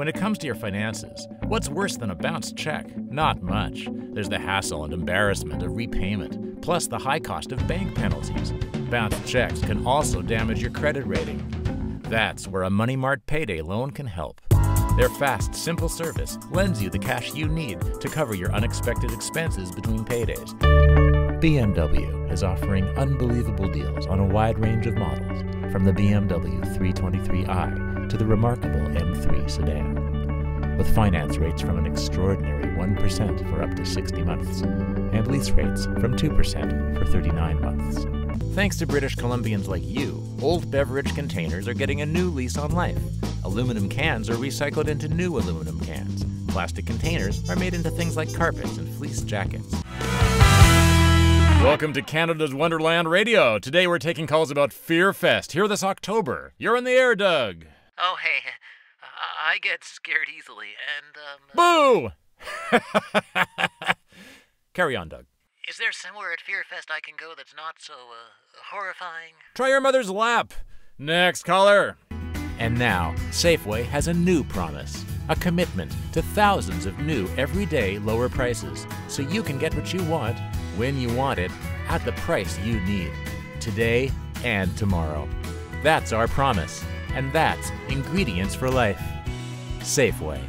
When it comes to your finances, what's worse than a bounced check? Not much. There's the hassle and embarrassment of repayment, plus the high cost of bank penalties. Bounced checks can also damage your credit rating. That's where a Money Mart payday loan can help. Their fast, simple service lends you the cash you need to cover your unexpected expenses between paydays. BMW is offering unbelievable deals on a wide range of models, from the BMW 323i to the remarkable M3 sedan. With finance rates from an extraordinary 1% for up to 60 months, and lease rates from 2% for 39 months. Thanks to British Columbians like you, old beverage containers are getting a new lease on life. Aluminum cans are recycled into new aluminum cans. Plastic containers are made into things like carpets and fleece jackets. Welcome to Canada's Wonderland Radio. Today we're taking calls about Fear Fest here this October. You're in the air, Doug. Oh, hey, I get scared easily, and, um. Boo! Carry on, Doug. Is there somewhere at Fear Fest I can go that's not so, uh, horrifying? Try your mother's lap. Next caller. And now, Safeway has a new promise a commitment to thousands of new, everyday lower prices so you can get what you want, when you want it, at the price you need, today and tomorrow. That's our promise, and that's ingredients for life. Safeway.